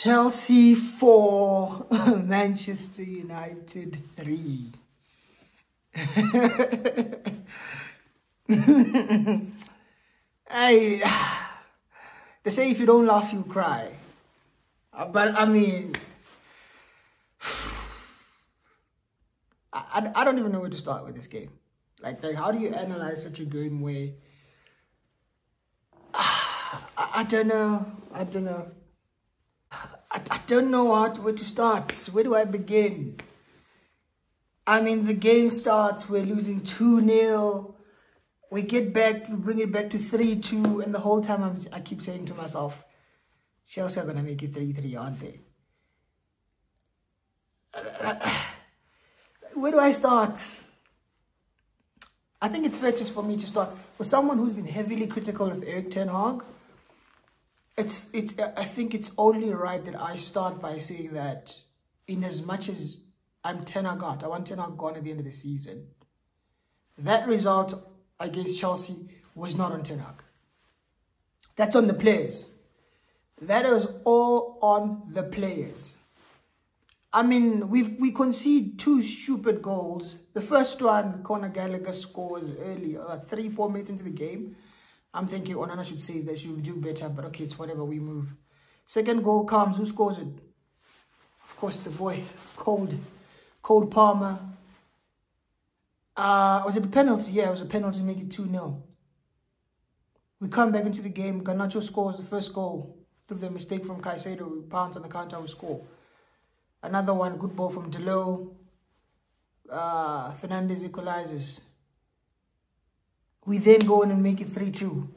Chelsea 4, Manchester United 3. I, they say if you don't laugh, you cry. Uh, but I mean, I, I, I don't even know where to start with this game. Like, like how do you analyze such a game where I, I don't know. I don't know. I, I don't know how to, where to start. Where do I begin? I mean, the game starts, we're losing 2-0. We get back, we bring it back to 3-2. And the whole time I'm, I keep saying to myself, Chelsea are going to make it 3-3, aren't they? Where do I start? I think it's fair just for me to start. For someone who's been heavily critical of Erik Ten Hag, it's, it's, I think it's only right that I start by saying that in as much as I'm Ten Hag out, I want Ten Hag gone at the end of the season, that result against Chelsea was not on Ten. That's on the players. That was all on the players. I mean, we we concede two stupid goals. The first one, Conor Gallagher scores early, uh, three, four minutes into the game. I'm thinking Onana should save that, should do better, but okay, it's whatever, we move. Second goal comes, who scores it? Of course, the boy, Cold, Cole Palmer. Uh, was it a penalty? Yeah, it was a penalty make it 2-0. We come back into the game, Garnacho scores the first goal. Through the mistake from Caicedo, we pounce on the counter, we score. Another one, good ball from Dalot. Uh, Fernandes equalizes. We then go in and make it 3-2.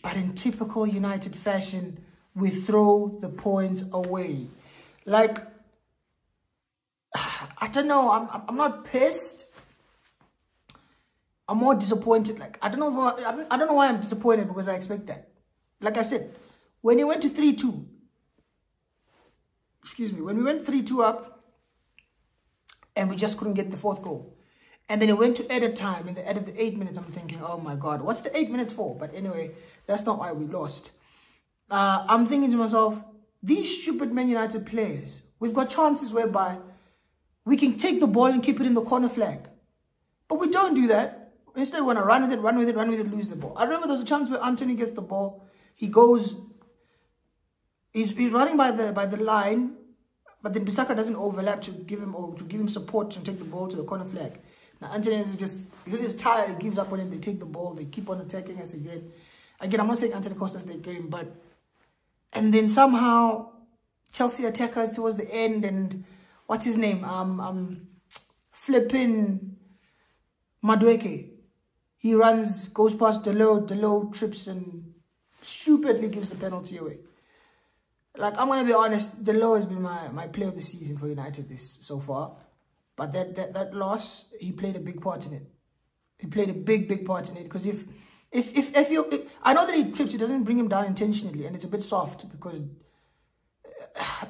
But in typical United fashion, we throw the points away. Like, I don't know, I'm, I'm not pissed. I'm more disappointed. Like, I don't know I, I, don't, I don't know why I'm disappointed because I expect that. Like I said, when you went to 3-2, excuse me, when we went 3-2 up and we just couldn't get the fourth goal, and then it went to edit time. And the edit the eight minutes, I'm thinking, oh my God, what's the eight minutes for? But anyway, that's not why we lost. Uh, I'm thinking to myself, these stupid Man United players, we've got chances whereby we can take the ball and keep it in the corner flag. But we don't do that. Instead, we want to run with it, run with it, run with it, lose the ball. I remember there was a chance where Antony gets the ball. He goes, he's, he's running by the by the line, but then Bissaka doesn't overlap to give him or to give him support and take the ball to the corner flag. Now, Antony is just, because he's tired, he gives up on it, they take the ball, they keep on attacking us again. Again, I'm not saying Antony cost us the game, but, and then somehow, Chelsea attack us towards the end, and what's his name? Um, um, flipping Madueke. He runs, goes past Dalot, Dalot trips and stupidly gives the penalty away. Like, I'm going to be honest, Dalot has been my, my player of the season for United this so far. But that, that, that loss, he played a big part in it. He played a big, big part in it. Because if, if, if, if you, if, I know that he trips, it doesn't bring him down intentionally. And it's a bit soft because, uh,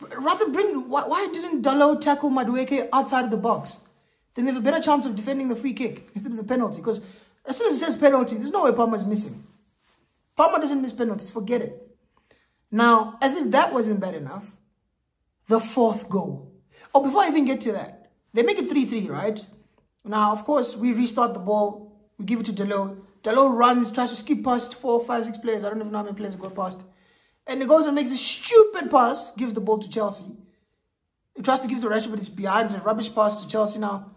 rather bring, why, why doesn't Dalot tackle Madueke outside of the box? Then we have a better chance of defending the free kick instead of the penalty. Because as soon as it says penalty, there's no way Palmer's missing. Palmer doesn't miss penalties, forget it. Now, as if that wasn't bad enough, the fourth goal. Oh, before I even get to that, they make it 3-3, right? Now, of course, we restart the ball. We give it to Dalot. Dalot runs, tries to skip past four, five, six players. I don't even know how many players go past. And he goes and makes a stupid pass, gives the ball to Chelsea. He tries to give it to Rashford, but it's behind. It's a rubbish pass to Chelsea now.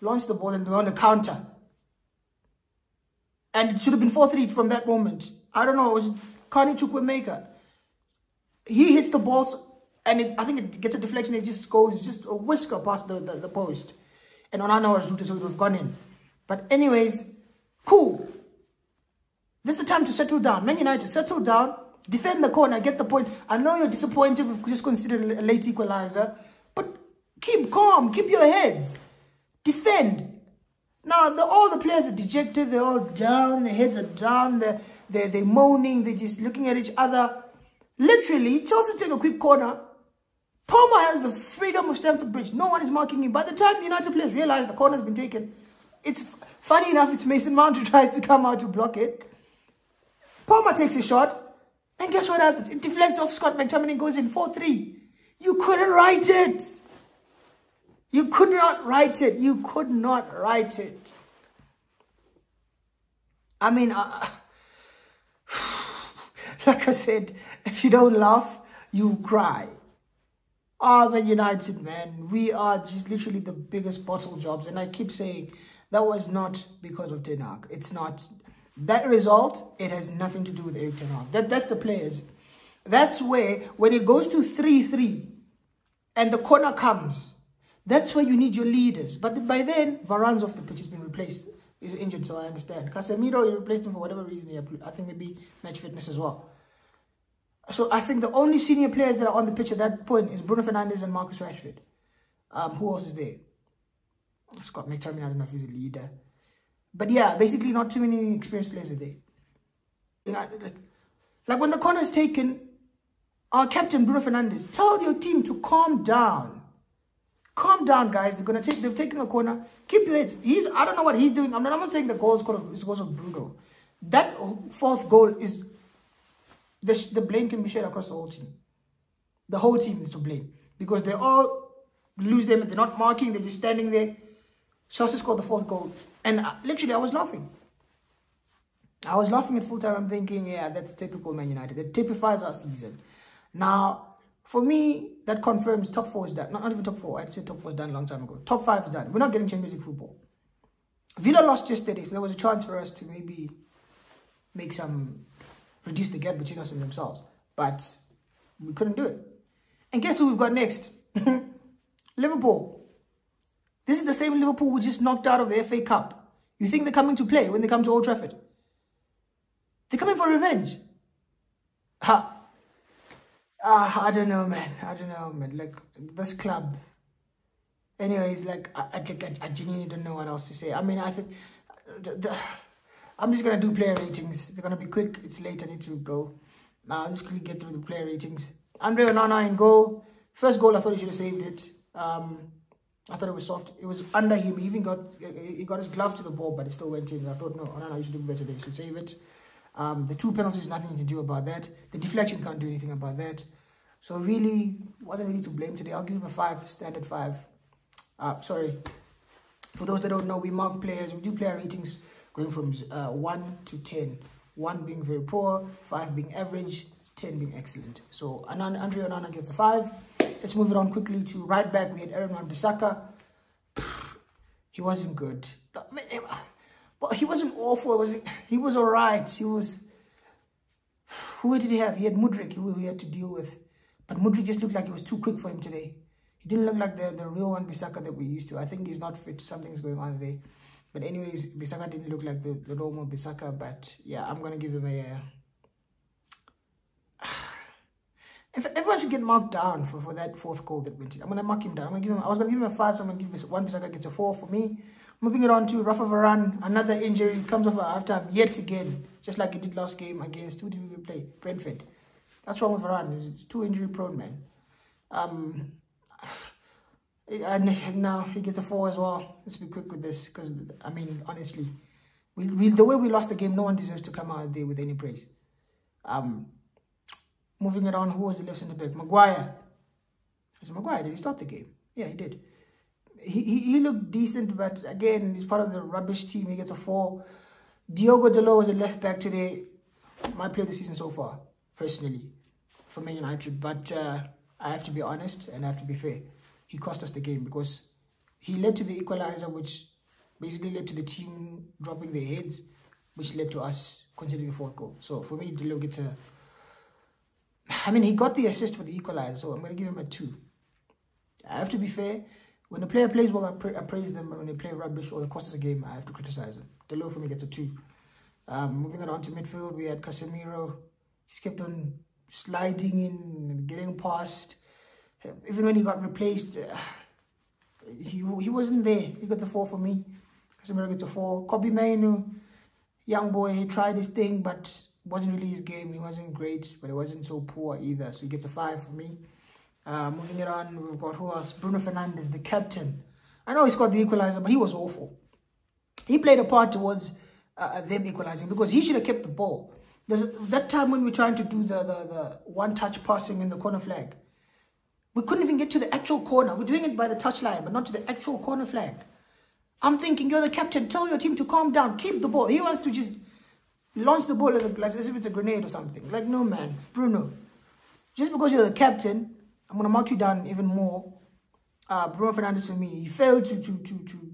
Launch the ball and they're on the counter. And it should have been 4-3 from that moment. I don't know, it was Carney Chukwuemeka. He hits the ball and it, I think it gets a deflection. It just goes just a whisker past the, the, the post. And on was rooted, so it would have gone in. But anyways, cool. This is the time to settle down. Man United, settle down. Defend the corner, get the point. I know you're disappointed we've just considered a late equalizer. But keep calm. Keep your heads. Defend. Now, the, all the players are dejected. They're all down. Their heads are down. They're, they're, they're moaning. They're just looking at each other. Literally, Chelsea take a quick corner. Palmer has the freedom of Stamford Bridge. No one is marking him. By the time United players realize the corner has been taken, it's funny enough, it's Mason Mount who tries to come out to block it. Palmer takes a shot, And guess what happens? It deflects off Scott McTominay goes in 4-3. You couldn't write it. You could not write it. You could not write it. I mean, uh, like I said, if you don't laugh, you cry. Oh, Man United, man, we are just literally the biggest bottle jobs. And I keep saying that was not because of Ten Hag. It's not. That result, it has nothing to do with Erik Ten. That, that's the players. That's where, when it goes to 3-3 and the corner comes, that's where you need your leaders. But by then, Varane's off the pitch. He's been replaced. He's injured, so I understand. Casemiro, you replaced him for whatever reason. I think maybe match fitness as well. So I think the only senior players that are on the pitch at that point is Bruno Fernandes and Marcus Rashford. Um, who else is there? Scott McTominay, I don't know if he's a leader. But yeah, basically not too many experienced players are there. You know, like, when the corner is taken, our captain Bruno Fernandes, tell your team to calm down. Calm down, guys. They're gonna take. They've taken a corner. Keep your heads. He's. I don't know what he's doing. I'm not. I'm not saying the goal is because of Bruno. That fourth goal is the, the blame can be shared across the whole team. The whole team is to blame because they all lose them. They're not marking. They're just standing there. Chelsea scored the fourth goal. And I, literally, I was laughing. I was laughing at full time. I'm thinking, yeah, that's typical Man United. It typifies our season. Now, for me, that confirms top four is done. Not, not even top four. I'd say top four is done a long time ago. Top five is done. We're not getting Champions League football. Villa lost yesterday, so there was a chance for us to maybe make some reduce the gap between us and themselves. But we couldn't do it. And guess who we've got next? Liverpool. This is the same Liverpool we just knocked out of the FA Cup. You think they're coming to play when they come to Old Trafford? They're coming for revenge. Ha. Uh, I don't know, man. I don't know, man. Like, this club. Anyways, like, I, I, I, genuinely don't know what else to say. I mean, I think... The, the, I'm just going to do player ratings. They're going to be quick. It's late. I need to go. Now, I'll just quickly get through the player ratings. Andre Onana in goal. First goal, I thought he should have saved it. Um, I thought it was soft. It was under him. He even got he got his glove to the ball, but it still went in. I thought, no, Onana, you should do better there. You should save it. Um, the two penalties, nothing to do about that. The deflection can't do anything about that. So really, wasn't really to blame today. I'll give him a five, standard five. Uh, sorry. For those that don't know, we mark players. We do player ratings going from uh, 1 to 10. 1 being very poor, 5 being average, 10 being excellent. So Anan, Andre Onana gets a 5. Let's move it on quickly to right back. We had Aaron Wan-Bissaka. He wasn't good. But he wasn't awful. Was he was all right. He was... Who did he have? He had Mudryk who he had to deal with. But Mudryk just looked like he was too quick for him today. He didn't look like the, the real Wan-Bissaka that we used to. I think he's not fit. Something's going on there. But anyways, Bissaka didn't look like the, the normal Bissaka. But yeah, I'm going to give him a... Uh, if everyone should get marked down for, for that fourth goal that went in. I'm going to mark him down. I'm gonna give him, I was going to give him a 5, so I'm going to give Wan-Bissaka gets a 4 for me. Moving it on to Rafa Varane. Another injury comes off after yet again. Just like he did last game against... Who did we play? Brentford. That's wrong with Varane. He's too injury prone, man. Um, now he gets a four as well. Let's be quick with this because, I mean, honestly, we, we, the way we lost the game, no one deserves to come out there with any praise. Um, moving it on, who was the left centre back? Maguire. Is Maguire? Did he start the game? Yeah, he did. He, he, he looked decent, but again, he's part of the rubbish team. He gets a four. Diogo Dalot was a left back today. My player of the season so far, personally, for Man United. But uh, I have to be honest and I have to be fair he cost us the game because he led to the equalizer, which basically led to the team dropping their heads, which led to us conceding a fourth goal. So for me, Dalot gets a. I mean, he got the assist for the equalizer, so I'm going to give him a two. I have to be fair. When a player plays well, I, pra I praise them. When they play rubbish or they cost us a game, I have to criticize them. Dalot for me gets a two. Um, moving on to midfield, we had Casemiro. He kept on sliding in and getting past even when he got replaced, uh, he he wasn't there. He got the four for me. Casemiro gets a four. Kobbie Mainoo, young boy, he tried his thing, but wasn't really his game. He wasn't great, but it wasn't so poor either. So he gets a five for me. Uh, moving it on, we've got who else? Bruno Fernandes, the captain. I know he scored the equalizer, but he was awful. He played a part towards uh, them equalizing because he should have kept the ball. There's that time when we're trying to do the, the, the one-touch passing in the corner flag. We couldn't even get to the actual corner. We're doing it by the touchline, but not to the actual corner flag. I'm thinking, you're the captain. Tell your team to calm down. Keep the ball. He wants to just launch the ball as, a, as if it's a grenade or something. Like, no, man. Bruno, just because you're the captain, I'm going to mark you down even more. Uh, Bruno Fernandes, for me, he failed to, to, to, to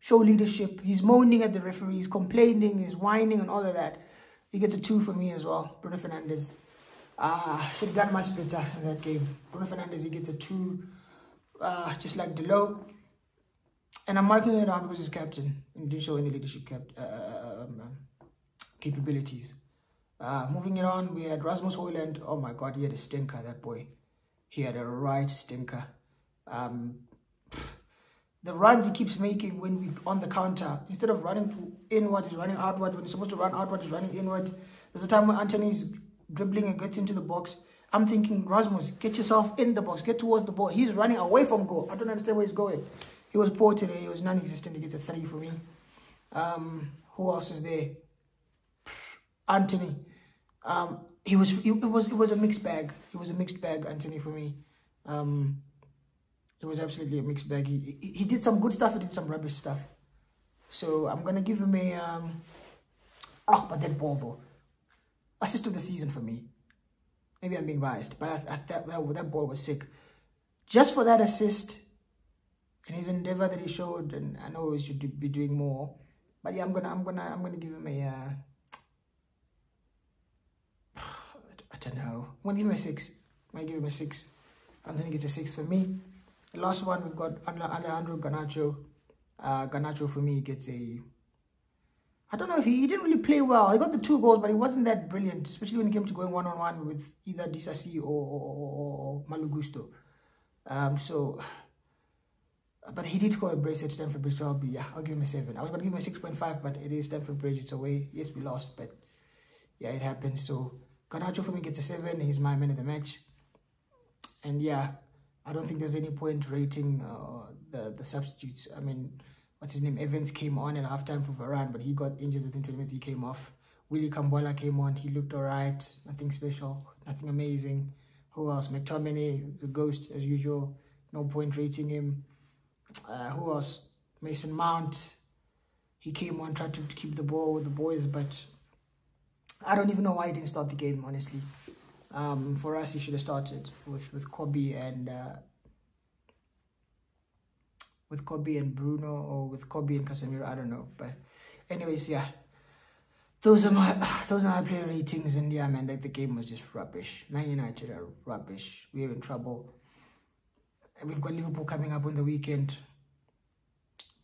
show leadership. He's moaning at the referee. He's complaining. He's whining and all of that. He gets a two for me as well. Bruno Fernandes. Uh, should have done much better in that game. Bruno Fernandes, he gets a two, uh, just like Dalot. And I'm marking it down because he's captain. He didn't show any leadership cap uh, um, um, capabilities. Uh, moving it on, we had Rasmus Højlund. Oh my God, he had a stinker, that boy. He had a right stinker. Um, the runs he keeps making when we on the counter, instead of running to inward, he's running outward. When he's supposed to run outward, he's running inward. There's a time when Antony's dribbling and gets into the box. I'm thinking, Rasmus, get yourself in the box, get towards the ball. He's running away from goal. I don't understand where he's going. He was poor today. He was non-existent. He gets a three for me. Um, who else is there? Antony. Um, he was. It was. It was a mixed bag. It was a mixed bag. Antony for me. Um, it was absolutely a mixed bag. He, he, he did some good stuff. He did some rubbish stuff. So I'm gonna give him a. Um, oh, but that ball though assist of the season for me. Maybe I'm being biased, but I, I, that, that, that ball was sick. Just for that assist and his endeavor that he showed, and I know he should be doing more. But yeah, I'm gonna, I'm gonna, I'm gonna give him a. Uh, I don't know. I'm gonna give him a six. I might give him a six. I'm gonna get a six for me. The last one we've got Alejandro Garnacho. Uh, Garnacho for me gets a I don't know if he, he didn't really play well. He got the two goals, but he wasn't that brilliant, especially when it came to going one on one with either Disasi or, or, or Malo Gusto. Um, so, but he did score a brace at Stamford Bridge, so I'll be, yeah, I'll give him a 7. I was going to give him a 6.5, but it is Stamford Bridge, it's away. Yes, we lost, but yeah, it happens. So, Garnacho for me gets a 7. He's my man of the match. And yeah, I don't think there's any point rating uh, the, the substitutes. I mean, what's his name, Evans came on at halftime for Varane, but he got injured within 20 minutes, he came off. Willy Kambwala came on, he looked alright, nothing special, nothing amazing. Who else? McTominay, the ghost as usual, no point rating him. Uh, who else? Mason Mount, he came on, tried to keep the ball with the boys, but I don't even know why he didn't start the game, honestly. Um, for us, he should have started with, with Kobbie and uh, with Kobbie and Bruno or with Kobbie and Casemiro. I don't know. But anyways, yeah. Those are my those are my player ratings and yeah man like the game was just rubbish. Man United are rubbish. We're in trouble. And we've got Liverpool coming up on the weekend.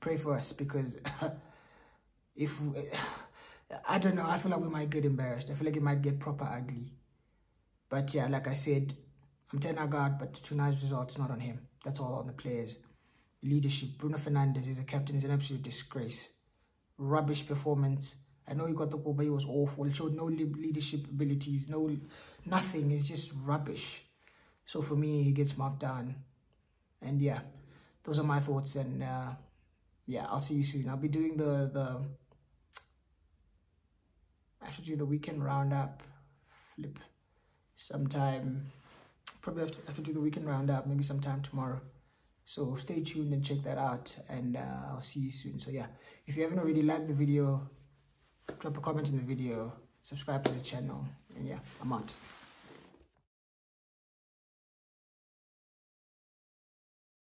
Pray for us because if we, I don't know, I feel like we might get embarrassed. I feel like it might get proper ugly. But yeah, like I said, I'm Ten Hag but tonight's result's not on him. That's all on the players leadership. Bruno Fernandes is a captain, is an absolute disgrace. Rubbish performance. I know he got the goal, but he was awful. He showed no leadership abilities, no nothing. It's just rubbish. So for me, he gets marked down. And yeah, those are my thoughts. And uh, yeah, I'll see you soon. I'll be doing the the. I to do the weekend roundup. Flip, sometime. Probably have to, have to do the weekend roundup. Maybe sometime tomorrow. So stay tuned and check that out and uh, I'll see you soon. So yeah, if you haven't already liked the video, drop a comment in the video, subscribe to the channel and yeah, I'm out.